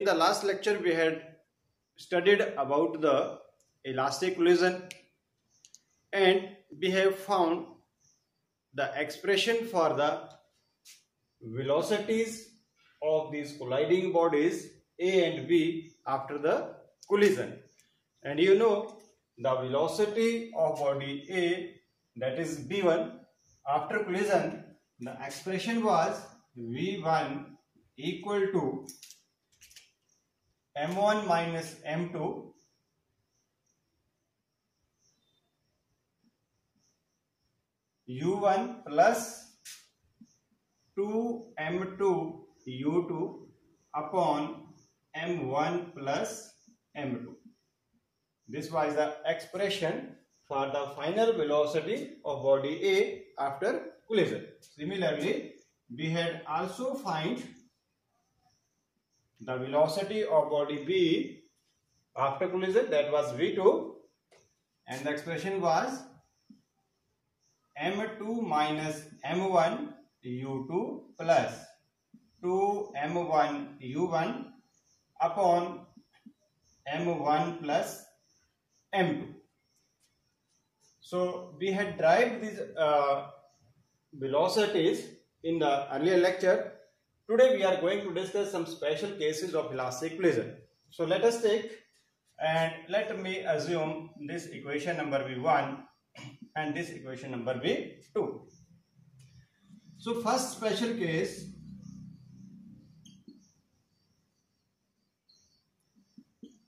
In the last lecture we had studied about the elastic collision and we have found the expression for the velocities of these colliding bodies A and B after the collision. And you know the velocity of body A that is B1 after collision the expression was V1 equal to m1 minus m2 u1 plus 2m2 u2 upon m1 plus m2. This was the expression for the final velocity of body A after collision. Similarly, we had also find the velocity of body B after collision that was V2 and the expression was m2 minus m1 u2 plus 2 m1 u1 upon m1 plus m2 so we had derived these uh, velocities in the earlier lecture Today we are going to discuss some special cases of elastic collision. So let us take and let me assume this equation number V1 and this equation number V2. So first special case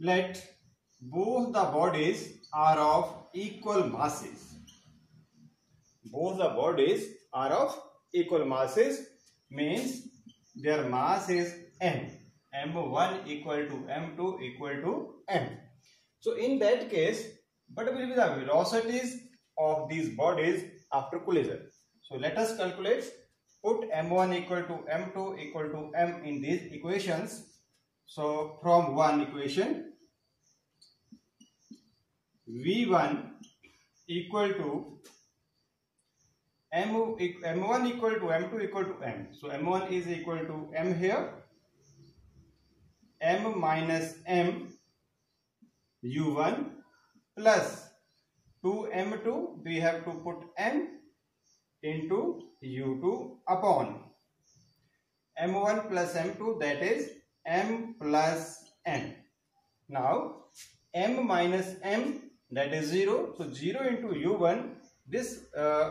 let both the bodies are of equal masses. Both the bodies are of equal masses means their mass is m. m1 equal to m2 equal to m. So in that case what will be the velocities of these bodies after collision. So let us calculate. Put m1 equal to m2 equal to m in these equations. So from one equation v1 equal to M, m1 equal to m2 equal to m. So m1 is equal to m here. m minus m u1 plus 2m2 we have to put m into u2 upon m1 plus m2 that is m plus n. Now m minus m that is 0. So 0 into u1 this uh,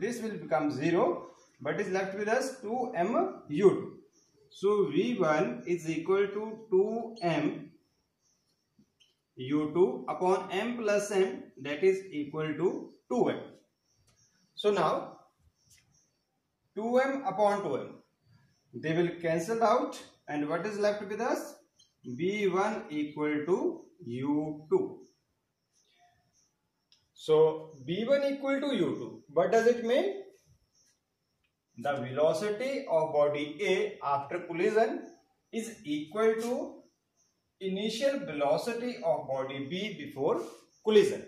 this will become 0 but is left with us 2m u2. So v1 is equal to 2m u2 upon m plus m that is equal to 2m. So now 2m upon 2m they will cancel out and what is left with us v1 equal to u2 so B1 equal to U2. What does it mean? The velocity of body A after collision is equal to initial velocity of body B before collision.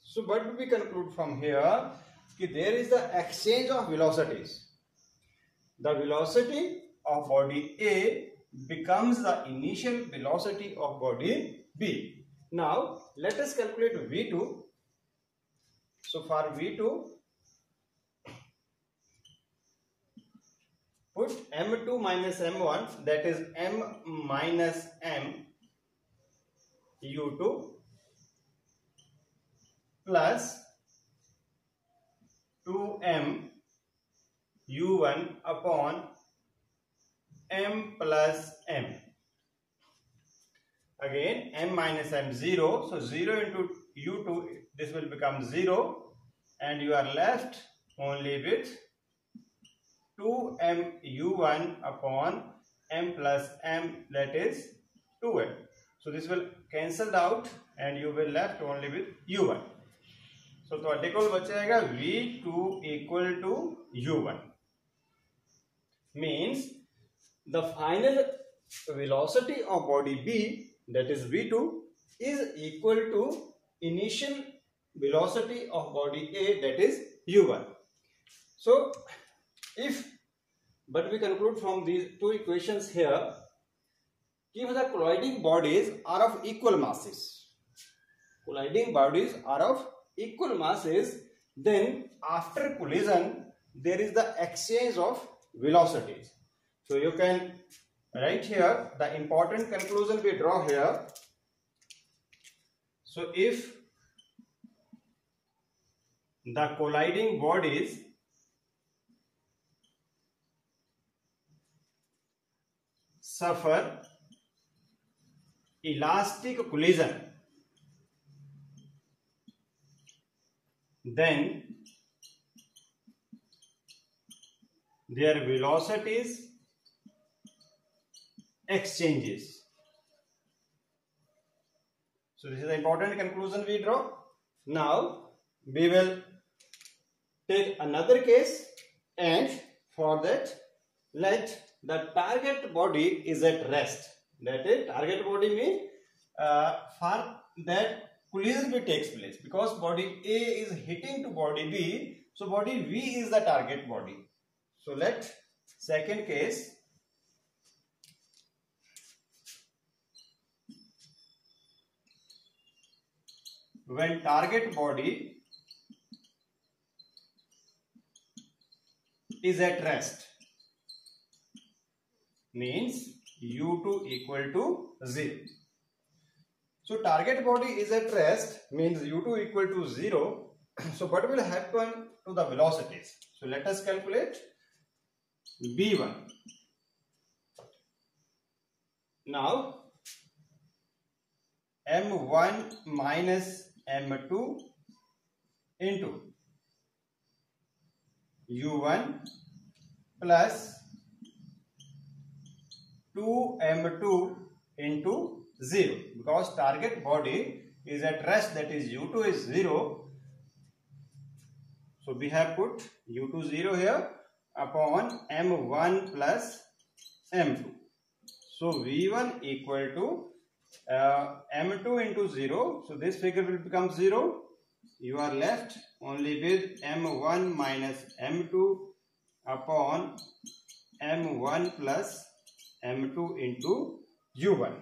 So what do we conclude from here? That there is the exchange of velocities. The velocity of body A becomes the initial velocity of body B. Now let us calculate V2 so for V2, put M2 minus M1 that is M minus M U2 plus 2M U1 upon M plus M. Again M minus M 0. So 0 into U2 this will become 0 and you are left only with 2m u1 upon m plus m that is 2m. So this will cancelled out and you will left only with u1. So ਤੁਹਾਡੇ ਕੋਲ ਬਚੇਗਾ v2 equal to u1 means the final velocity of body b that is v2 is equal to initial velocity of body A that is u1. So if but we conclude from these two equations here if the colliding bodies are of equal masses, colliding bodies are of equal masses, then after collision, there is the exchange of velocities. So you can write here the important conclusion we draw here. So if the colliding bodies suffer elastic collision then their velocities exchanges. So this is the important conclusion we draw. Now we will take another case and for that let the target body is at rest. That is target body means uh, for that collision B takes place because body A is hitting to body B. So body V is the target body. So let second case when target body is at rest. Means u2 equal to 0 so target body is at rest means u2 equal to 0 so what will happen to the velocities? So let us calculate v1 now m1 minus m2 into u1 plus 2m2 into 0 because target body is at rest that is u2 is 0 so we have put u2 0 here upon m1 plus m2 so v1 equal to uh, m2 into 0 so this figure will become 0 you are left only with m1 minus m2 upon m1 plus m2 into u1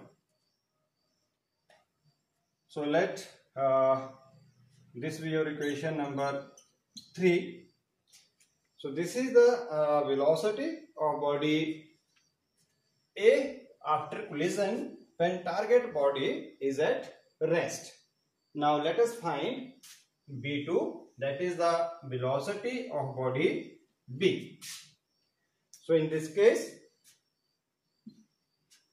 so let uh, this be your equation number 3 so this is the uh, velocity of body a after collision when target body is at rest. Now let us find B2 that is the velocity of body B. So in this case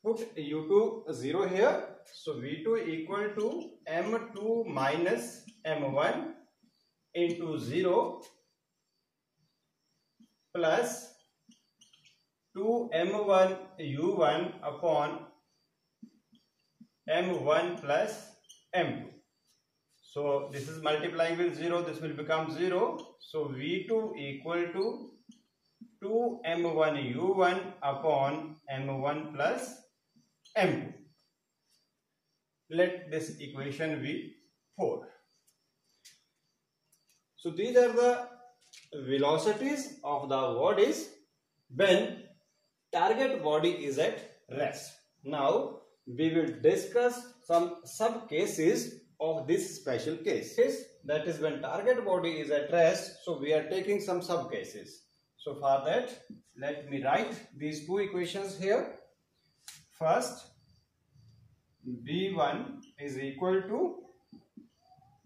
put U2 0 here. So V2 equal to M2 minus M1 into 0 plus 2 M1 U1 upon m1 plus m2. So this is multiplying with 0, this will become 0. So V2 equal to 2 m1 u1 upon m1 plus m2. Let this equation be 4. So these are the velocities of the bodies when target body is at rest. Now we will discuss some sub cases of this special case. That is when target body is at rest. So we are taking some sub cases. So for that, let me write these two equations here. First, B1 is equal to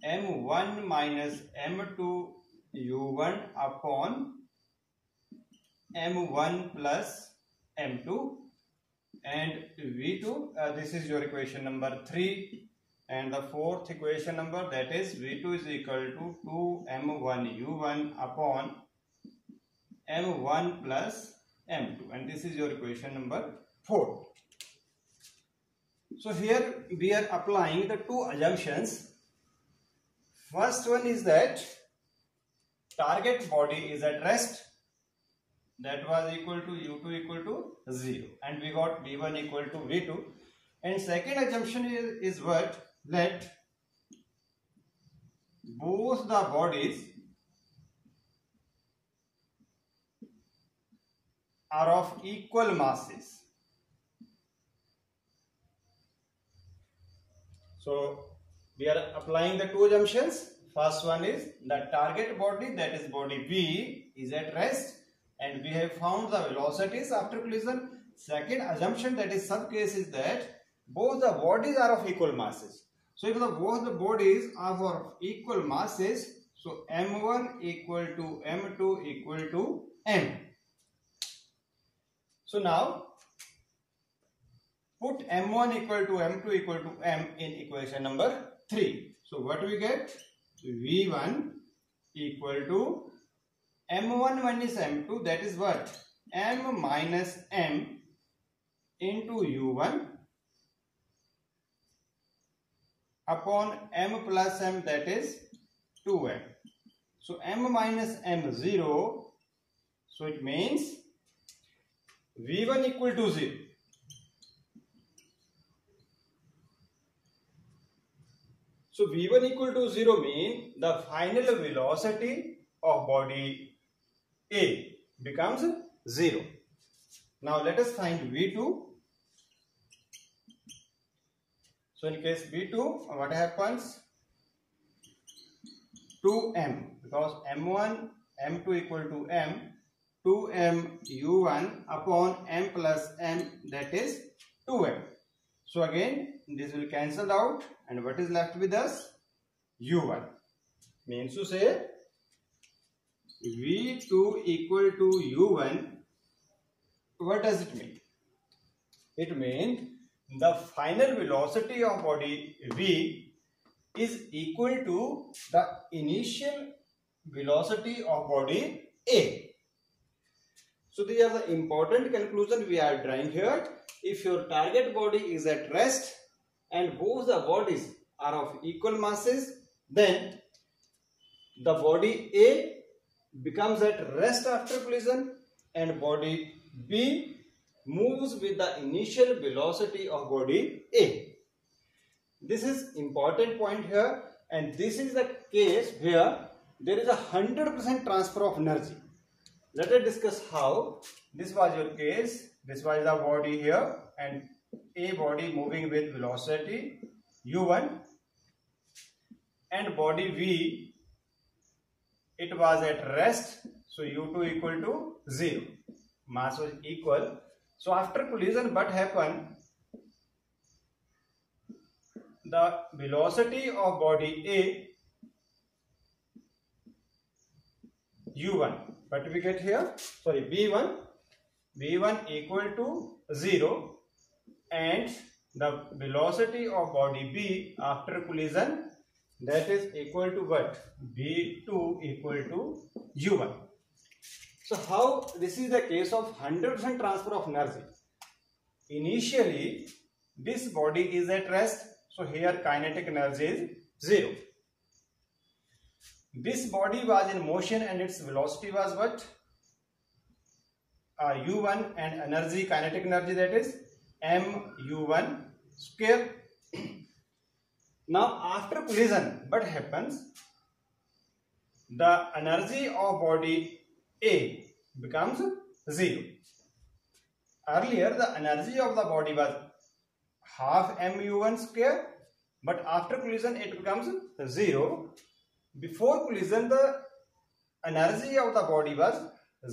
M1 minus M2 U1 upon M1 plus M2 and V2 uh, this is your equation number 3 and the fourth equation number that is V2 is equal to 2 M1 U1 upon M1 plus M2 and this is your equation number 4. So here we are applying the two assumptions. First one is that target body is at rest. That was equal to u2 equal to 0 and we got v1 equal to v2 and second assumption is, is what let both the bodies are of equal masses So we are applying the two assumptions. First one is the target body that is body B is at rest and we have found the velocities after collision. Second assumption that is sub case is that both the bodies are of equal masses. So if the both the bodies are of equal masses, so m1 equal to m2 equal to m. So now put m1 equal to m2 equal to m in equation number 3. So what we get? v1 equal to m1 minus m2 that is what? m minus m into u1 upon m plus m that is 2m. So m minus m 0 so it means v1 equal to 0 So V1 equal to 0 mean the final velocity of body A becomes 0. Now let us find V2. So in case V2 uh, what happens? 2m because m1 m2 equal to m 2m u1 upon m plus m that is 2m. So again this will cancel out and what is left with us? U1. Means to say V2 equal to U1. What does it mean? It means the final velocity of body V is equal to the initial velocity of body A. So these are the important conclusion we are drawing here if your target body is at rest and both the bodies are of equal masses, then the body A becomes at rest after collision and body B moves with the initial velocity of body A. This is important point here and this is the case where there is a 100% transfer of energy. Let us discuss how this was your case this was the body here and a body moving with velocity u1 and body v it was at rest so u2 equal to 0 mass was equal so after collision what happened the velocity of body a u1 what we get here? Sorry v1 v1 equal to 0 and the velocity of body b after collision that is equal to what? V2 equal to u1 so how this is the case of 100% transfer of energy. Initially this body is at rest so here kinetic energy is zero. This body was in motion and its velocity was what? Uh, u1 and energy kinetic energy that is m u1 square. Now after collision what happens? The energy of body a becomes zero earlier the energy of the body was half mu1 square but after collision it becomes zero before collision the energy of the body was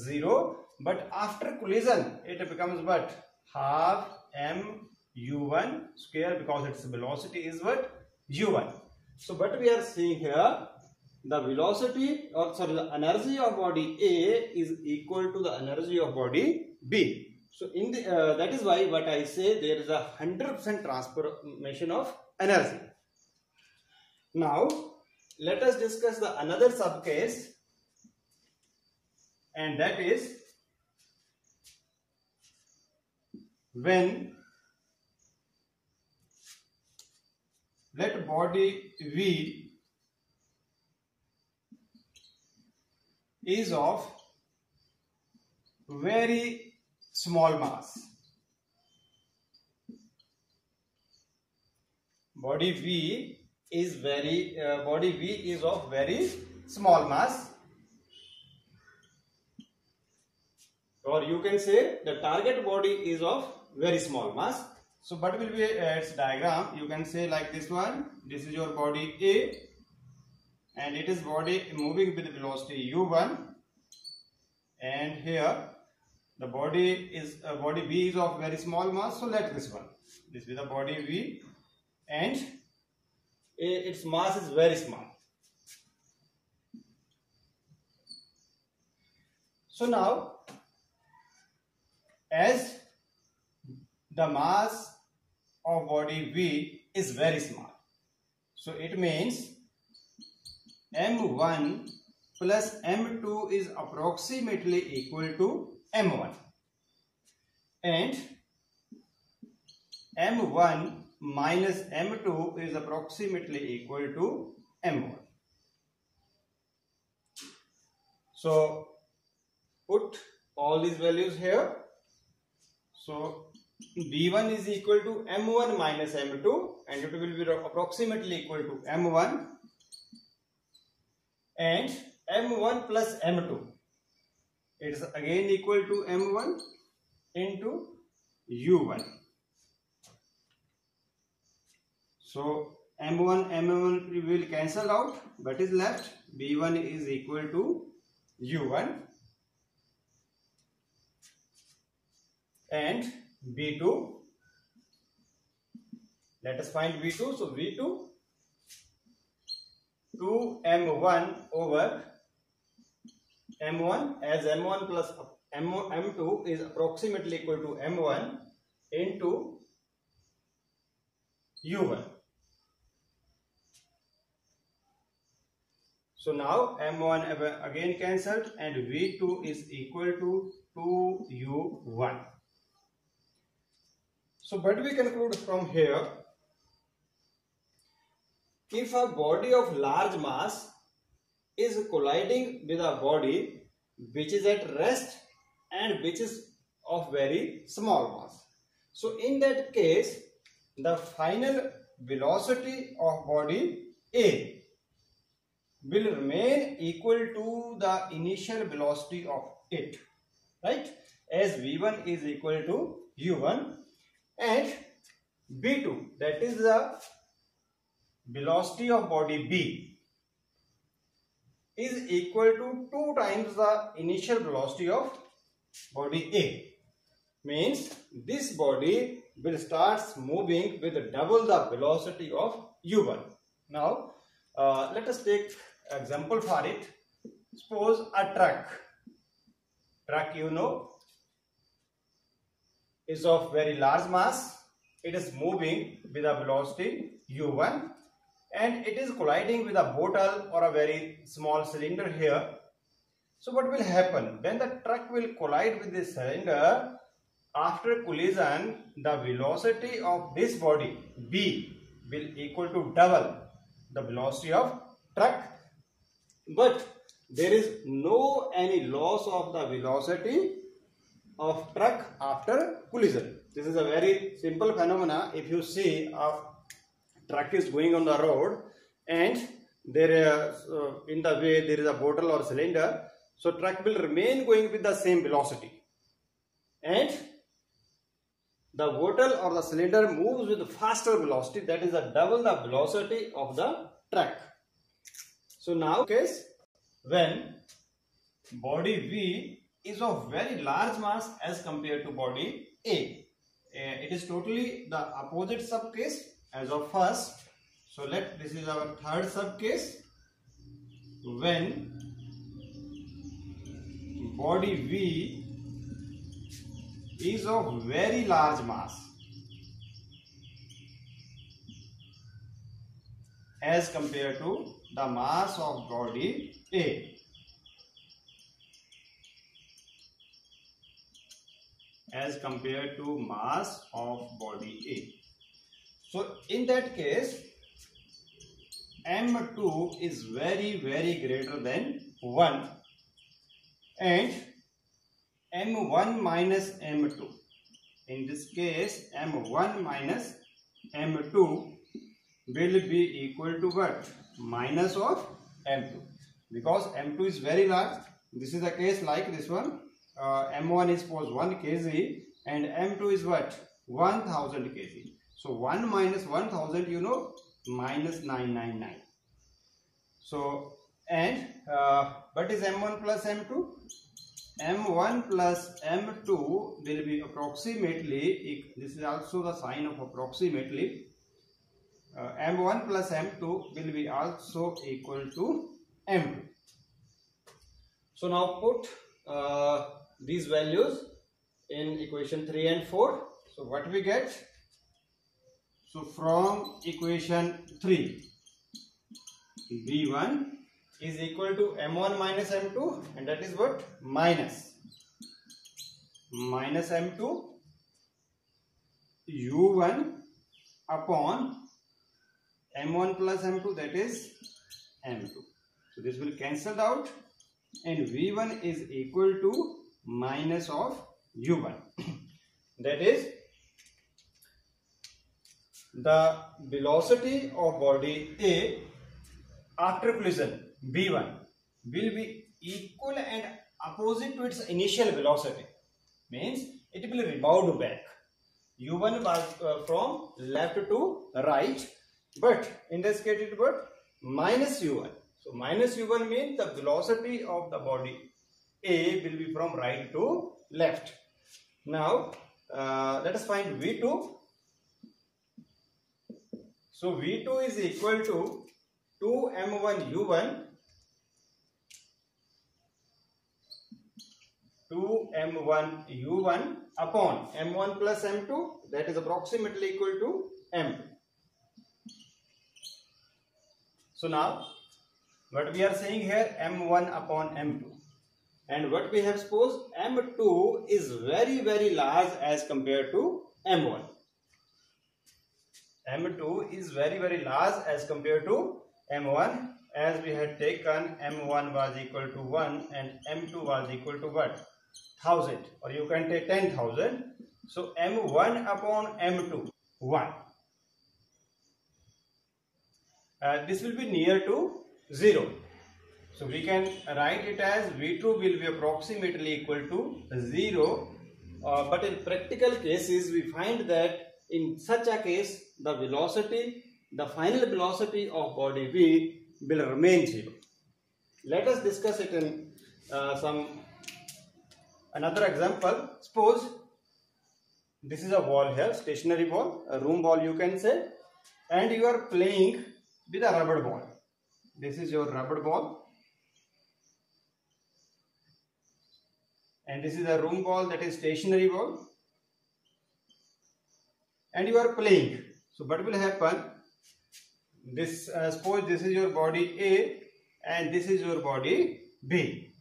zero but after collision, it becomes what? Half m u1 square because its velocity is what? u1. So what we are seeing here, the velocity or sorry the energy of body A is equal to the energy of body B. So in the uh, that is why what I say there is a 100% transformation of energy. Now let us discuss the another sub case and that is when let body V is of very small mass. Body V is very uh, body V is of very small mass or you can say the target body is of very small mass. So what will be uh, its diagram? You can say like this one. This is your body A and it is body moving with velocity u1 and here the body is uh, body B is of very small mass so let this one. This is the body V. And its mass is very small. So now as the mass of body V is very small. So it means m1 plus m2 is approximately equal to m1 and m1 minus m2 is approximately equal to m1 so put all these values here. So b1 is equal to m1 minus m2 and it will be approximately equal to m1 and m1 plus m2 it is again equal to m1 into u1 so m1 m1 will cancel out. But is left. B1 is equal to u1 and b2 let us find v2 so v2 2m1 over m1 as m1 plus M, m2 is approximately equal to m1 into u1 so now m1 again cancelled and v2 is equal to 2u1 so what we conclude from here if a body of large mass is colliding with a body which is at rest and which is of very small mass. So in that case, the final velocity of body A will remain equal to the initial velocity of it, right? As V1 is equal to U1 and B2 that is the velocity of body B is equal to 2 times the initial velocity of body A. Means this body will start moving with double the velocity of U1. Now, uh, let us take example for it. Suppose a truck. Truck you know is of very large mass. It is moving with a velocity U1 and it is colliding with a bottle or a very small cylinder here. So what will happen? When the truck will collide with this cylinder, after collision, the velocity of this body B will equal to double the velocity of truck. But there is no any loss of the velocity of truck after collision. This is a very simple phenomena. If you see a truck is going on the road and there uh, in the way there is a bottle or cylinder so truck will remain going with the same velocity. And the bottle or the cylinder moves with faster velocity that is a double the velocity of the truck. So now case when body v is of very large mass as compared to body a. Uh, it is totally the opposite sub case as of first. So let this is our third sub case when body V is of very large mass as compared to the mass of body A. as compared to mass of body A. So in that case, M2 is very very greater than 1 and M1 minus M2. In this case, M1 minus M2 will be equal to what? Minus of M2. Because M2 is very large. This is a case like this one. Uh, M1 is suppose 1 kg and M2 is what? 1000 kg. So 1 minus 1000 you know minus 999. So and uh, what is m1 plus m2? m1 plus m2 will be approximately this is also the sign of approximately uh, m1 plus m2 will be also equal to m2 so now put uh, these values in equation 3 and 4 so what we get so from equation 3 v1 is equal to m1 minus m2 and that is what? Minus. Minus m2 u1 upon m1 plus m2 that is m2 so this will cancel out and v1 is equal to minus of u1 that is the velocity of body A after collision v1 will be equal and opposite to its initial velocity. Means it will rebound back. U1 was uh, from left to right but in this case it was minus u1 so minus u1 means the velocity of the body a will be from right to left. Now uh, let us find v2 so v2 is equal to 2m1 u1 2m1 u1 upon m1 plus m2 that is approximately equal to m2. So now what we are saying here m1 upon m2 and what we have supposed m2 is very very large as compared to m1. M2 is very very large as compared to m1 as we had taken m1 was equal to 1 and m2 was equal to what 1000 or you can take 10,000. So M1 upon M2, 1. Uh, this will be near to 0. So we can write it as V2 will be approximately equal to 0. Uh, but in practical cases, we find that in such a case, the velocity, the final velocity of body V will remain 0. Let us discuss it in uh, some Another example, suppose this is a wall here, stationary wall, a room wall you can say, and you are playing with a rubber ball. This is your rubber ball. And this is a room ball that is stationary ball. And you are playing. So what will happen? This uh, suppose this is your body A and this is your body B.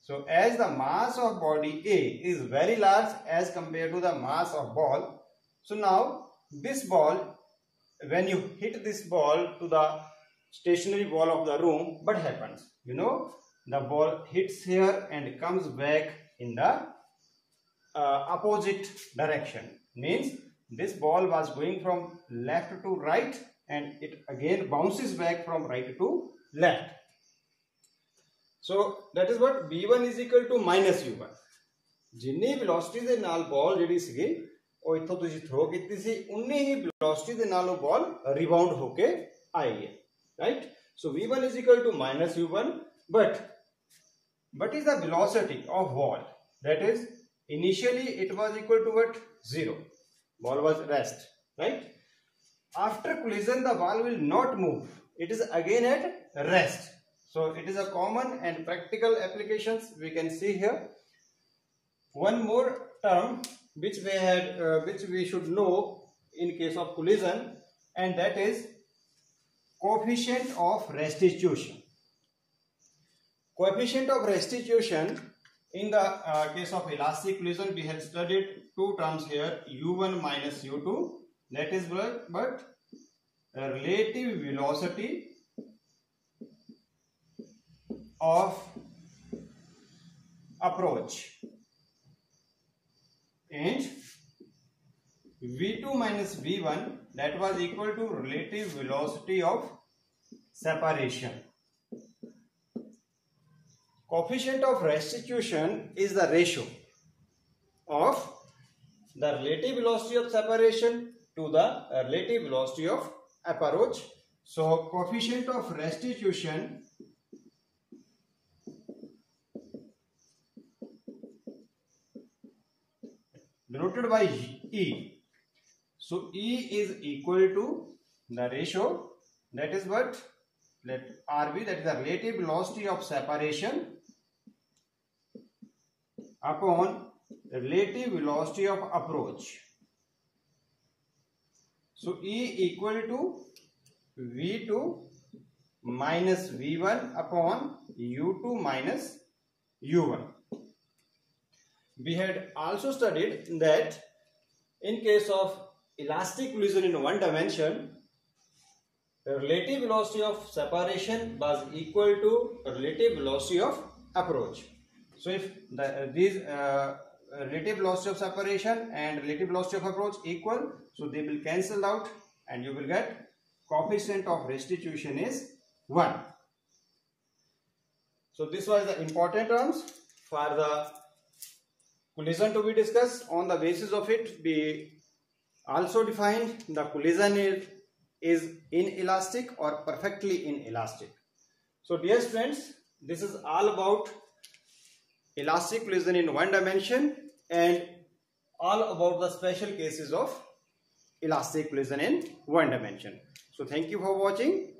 So as the mass of body A is very large as compared to the mass of ball. So now this ball, when you hit this ball to the stationary wall of the room, what happens? You know, the ball hits here and comes back in the uh, opposite direction. Means this ball was going from left to right and it again bounces back from right to left. So that is what v1 is equal to minus u1 ਜਿੰਨੀ velocity ਦੇ ਨਾਲ ਬਾਲ ਜਿਹੜੀ ਸੀਗੀ ਉਹ ਇੱਥੋਂ ਤੁਸੀਂ throw ਕੀਤੀ ਸੀ ਉਨੀ ਹੀ ਵੈਲੋਸਿਟੀ ਦੇ ਨਾਲ ਉਹ ਬਾਲ ਰਿਬਾਉਂਡ ਹੋ ਕੇ ਆਈ ਹੈ right so v1 is equal to minus u1 but what is the velocity of ball that is initially it was equal to what 0 ball was rest right after collision the ball will not move it is again at rest so it is a common and practical applications we can see here. One more term which we had, uh, which we should know in case of collision, and that is coefficient of restitution. Coefficient of restitution in the uh, case of elastic collision we have studied two terms here u1 minus u2 that is but relative velocity of approach and v2 minus v1 that was equal to relative velocity of separation. Coefficient of restitution is the ratio of the relative velocity of separation to the uh, relative velocity of approach. So coefficient of restitution denoted by E. So E is equal to the ratio that is what let RV that is the relative velocity of separation upon relative velocity of approach. So E equal to V2 minus V1 upon U2 minus U1. We had also studied that in case of elastic collision in one dimension, the relative velocity of separation was equal to relative velocity of approach. So if the, uh, these uh, relative velocity of separation and relative velocity of approach equal, so they will cancel out and you will get coefficient of restitution is 1. So this was the important terms for the collision to be discussed. On the basis of it, we also defined the collision is, is inelastic or perfectly inelastic. So dear friends, this is all about elastic collision in one dimension and all about the special cases of elastic collision in one dimension. So thank you for watching.